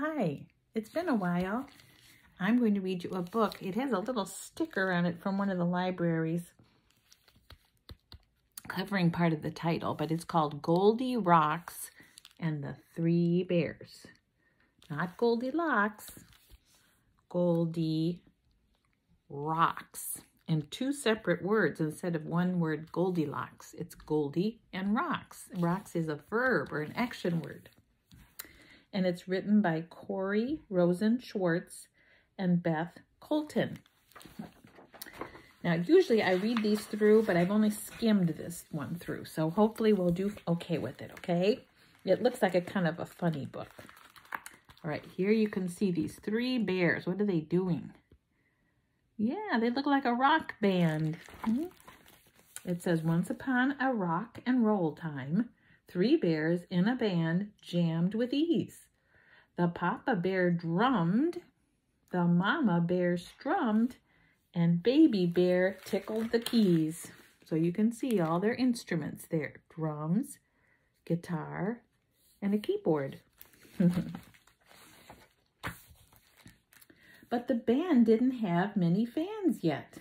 Hi, it's been a while. I'm going to read you a book. It has a little sticker on it from one of the libraries covering part of the title, but it's called Goldi Rocks and the Three Bears. Not Goldilocks, Goldi Rocks. And two separate words instead of one word Goldilocks. It's Goldi and Rocks. Rocks is a verb or an action word and it's written by Corey Rosen Schwartz and Beth Coulton. Now, usually I read these through, but I've only skimmed this one through, so hopefully we'll do okay with it, okay? It looks like a kind of a funny book. All right, here you can see these three bears. What are they doing? Yeah, they look like a rock band. Hmm? It says, once upon a rock and roll time, Three bears in a band jammed with ease. The papa bear drummed, the mama bear strummed, and baby bear tickled the keys. So you can see all their instruments there. Drums, guitar, and a keyboard. but the band didn't have many fans yet.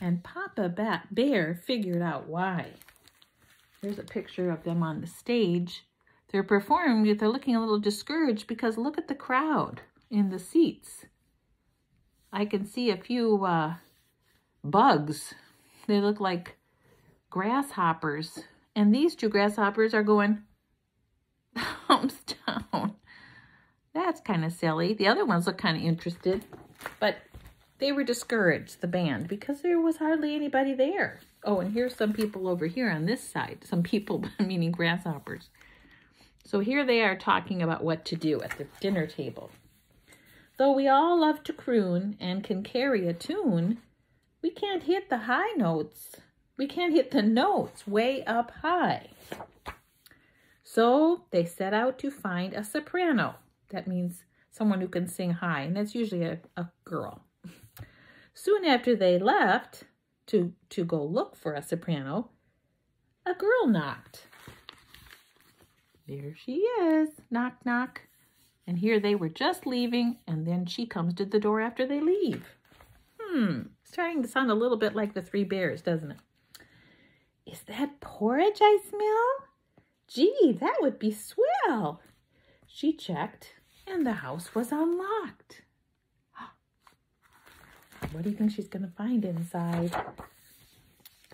And Papa Bear figured out why. There's a picture of them on the stage. They're performing, they're looking a little discouraged because look at the crowd in the seats. I can see a few uh, bugs. They look like grasshoppers. And these two grasshoppers are going thumbs down. That's kind of silly. The other ones look kind of interested. But they were discouraged, the band, because there was hardly anybody there. Oh, and here's some people over here on this side. Some people, meaning grasshoppers. So here they are talking about what to do at the dinner table. Though we all love to croon and can carry a tune, we can't hit the high notes. We can't hit the notes way up high. So they set out to find a soprano. That means someone who can sing high, and that's usually a, a girl. Soon after they left, to, to go look for a soprano, a girl knocked. There she is, knock, knock. And here they were just leaving, and then she comes to the door after they leave. Hmm, starting to sound a little bit like the Three Bears, doesn't it? Is that porridge I smell? Gee, that would be swell. She checked, and the house was unlocked. What do you think she's going to find inside?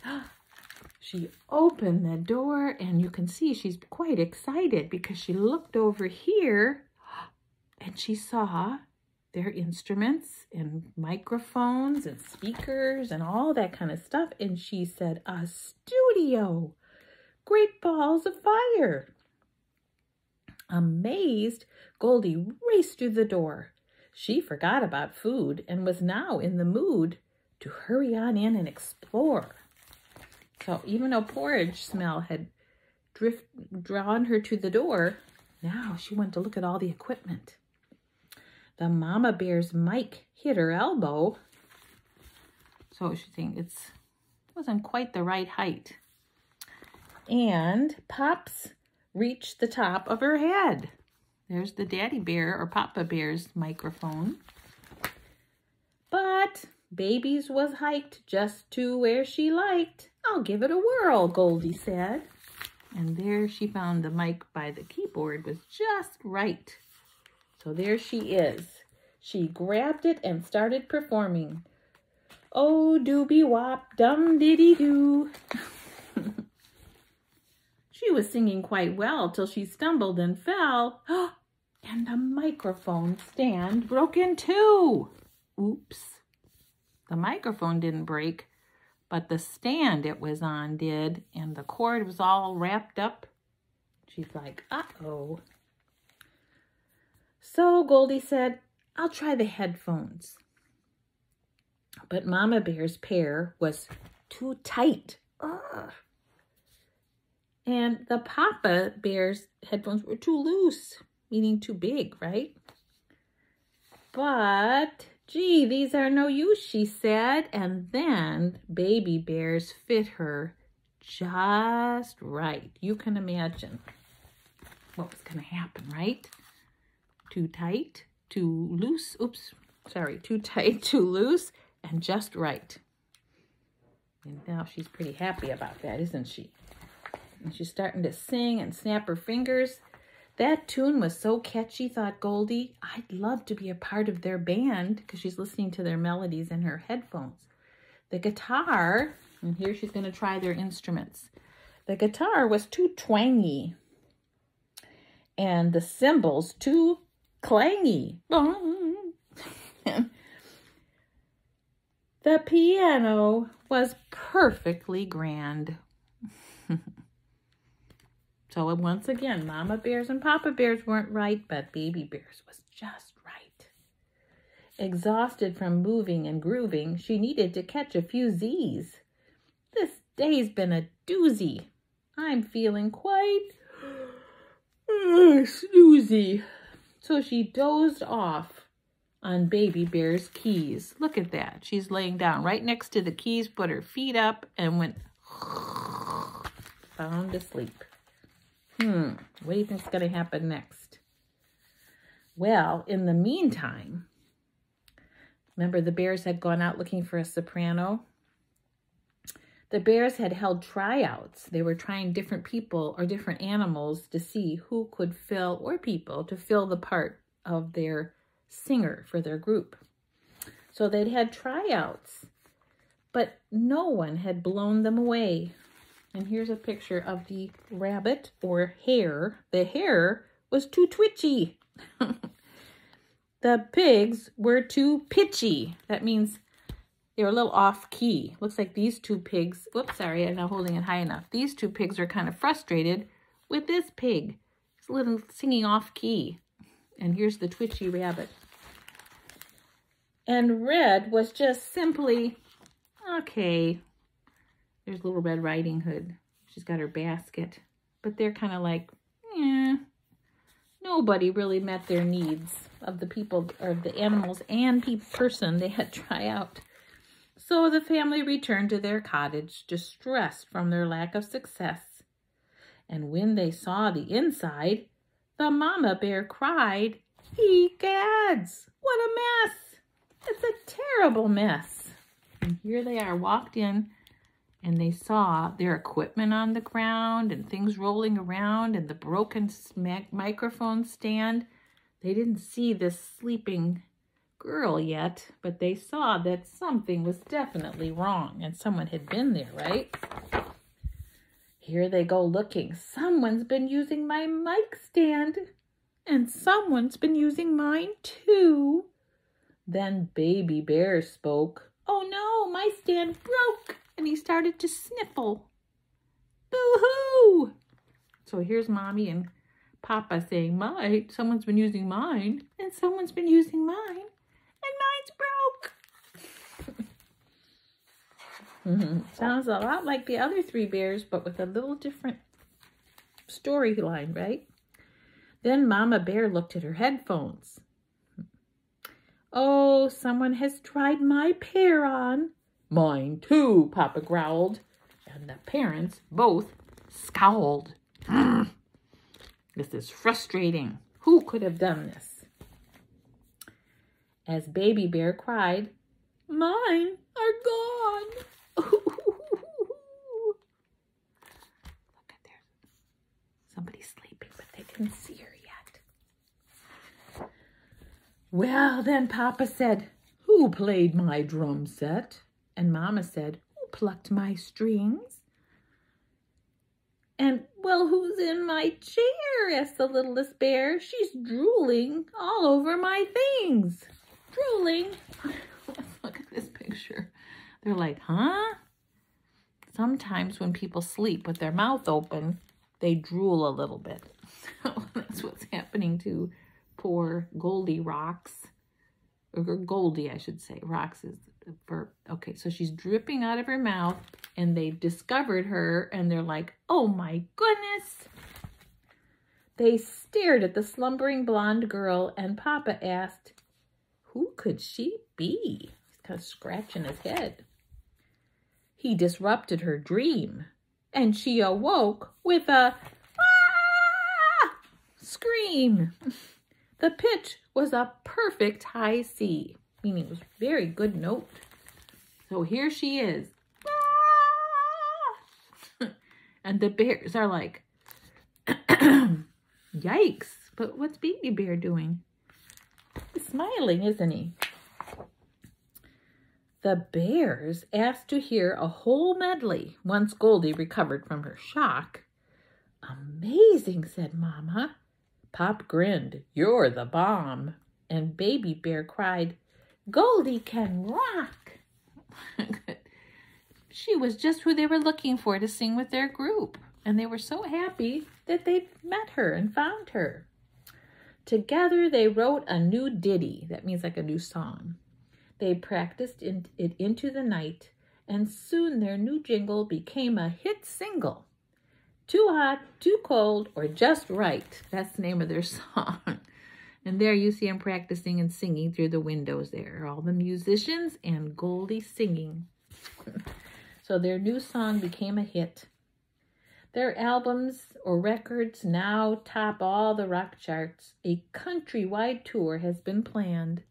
She opened the door and you can see she's quite excited because she looked over here and she saw their instruments and microphones and speakers and all that kind of stuff. And she said, a studio, great balls of fire. Amazed, Goldi raced through the door. She forgot about food and was now in the mood to hurry on in and explore. So even though porridge smell had drift, drawn her to the door, now she went to look at all the equipment. The mama bear's mic hit her elbow. So she think it's wasn't quite the right height. And Pops reached the top of her head. There's the daddy bear or papa bear's microphone. But baby's was hiked just to where she liked. I'll give it a whirl, Goldi said. And there she found the mic by the keyboard was just right. So there she is. She grabbed it and started performing. Oh, dooby wop, dum diddy doo. Was singing quite well till she stumbled and fell. and the microphone stand broke in two. Oops. The microphone didn't break, but the stand it was on did, and the cord was all wrapped up. She's like, uh-oh. So Goldi said, I'll try the headphones. But Mama Bear's pair was too tight. Ugh. And the Papa Bear's headphones were too loose, meaning too big, right? But, gee, these are no use, she said. And then Baby Bears fit her just right. You can imagine what was going to happen, right? too tight, too loose, oops, sorry, too tight, too loose, and just right. And now she's pretty happy about that, isn't she? And she's starting to sing and snap her fingers. That tune was so catchy, thought Goldi. I'd love to be a part of their band because she's listening to their melodies in her headphones. The guitar, and here she's going to try their instruments. The guitar was too twangy and the cymbals too clangy. the piano was perfectly grand. so once again, Mama Bears and Papa Bears weren't right, but Baby Bears was just right. Exhausted from moving and grooving, she needed to catch a few Z's. This day's been a doozy. I'm feeling quite uh, snoozy. So she dozed off on Baby Bear's keys. Look at that. She's laying down right next to the keys, put her feet up, and went found asleep. Hmm, what do you think's going to happen next? Well, in the meantime, remember the bears had gone out looking for a soprano? The bears had held tryouts. They were trying different people or different animals to see who could fill, or people, to fill the part of their singer for their group. So they'd had tryouts, but no one had blown them away. And here's a picture of the rabbit or hare. The hare was too twitchy. the pigs were too pitchy. That means they were a little off key. Looks like these two pigs, whoops, sorry, I'm not holding it high enough. These two pigs are kind of frustrated with this pig. It's a little singing off key. And here's the twitchy rabbit. And Red was just simply, okay. There's Little Red Riding Hood. She's got her basket. But they're kind of like, yeah. Nobody really met their needs of the people, or the animals and person they had try out. So the family returned to their cottage, distressed from their lack of success. And when they saw the inside, the mama bear cried, Egads! What a mess! It's a terrible mess. And here they are, walked in, and they saw their equipment on the ground and things rolling around and the broken microphone stand. They didn't see this sleeping girl yet, but they saw that something was definitely wrong and someone had been there, right? Here they go looking. Someone's been using my mic stand and someone's been using mine too. Then Baby Bear spoke. Oh no, my stand broke and he started to sniffle. Boo-hoo! So here's Mommy and Papa saying, my, someone's been using mine and someone's been using mine and mine's broke. Mm -hmm. Sounds a lot like the other three bears, but with a little different storyline, right? Then Mama Bear looked at her headphones. Oh, someone has tried my pair on. Mine too, Papa growled. And the parents both scowled. this is frustrating. Who could have done this? As Baby Bear cried, Mine are gone. Look at there. Somebody's sleeping, but they didn't see her yet. Well, then Papa said, Who played my drum set? And Mama said, Who plucked my strings? And, well, who's in my chair? asked the littlest bear. She's drooling all over my things. Drooling? Look at this picture. They're like, huh? Sometimes when people sleep with their mouth open, they drool a little bit. So that's what's happening to poor Goldi Rocks. Or Goldi, I should say. Rocks is for, okay, so she's dripping out of her mouth and they've discovered her and they're like, oh my goodness. They stared at the slumbering blonde girl and Papa asked, who could she be? He's kind of scratching his head. He disrupted her dream, and she awoke with a ah! scream. The pitch was a perfect high C, meaning it was very good note. So here she is. and the bears are like, yikes. But what's Baby Bear doing? He's smiling, isn't he? The bears asked to hear a whole medley once Goldi recovered from her shock. Amazing, said Mama. Pop grinned, You're the bomb. And Baby Bear cried, Goldi can rock. she was just who they were looking for to sing with their group. And they were so happy that they'd met her and found her. Together they wrote a new ditty. That means like a new song. They practiced in, it into the night, and soon their new jingle became a hit single. Too Hot, Too Cold, or Just Right. That's the name of their song. And there you see them practicing and singing through the windows there. All the musicians and Goldi singing. so their new song became a hit. Their albums or records now top all the rock charts. A countrywide tour has been planned.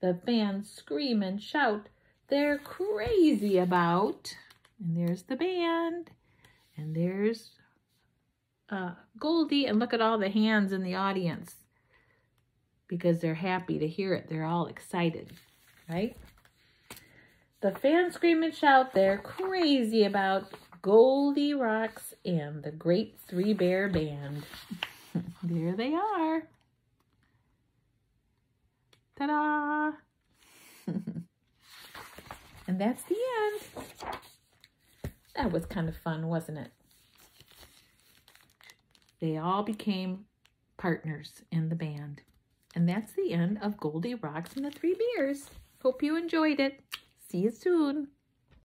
The fans scream and shout. They're crazy about. And there's the band. And there's uh, Goldi, and look at all the hands in the audience because they're happy to hear it. They're all excited, right? The fans scream and shout. They're crazy about Goldi Rocks and the Great Three Bear Band. there they are. Ta-da! and that's the end. That was kind of fun, wasn't it? They all became partners in the band. And that's the end of Goldi Rocks and the Three Bears. Hope you enjoyed it. See you soon.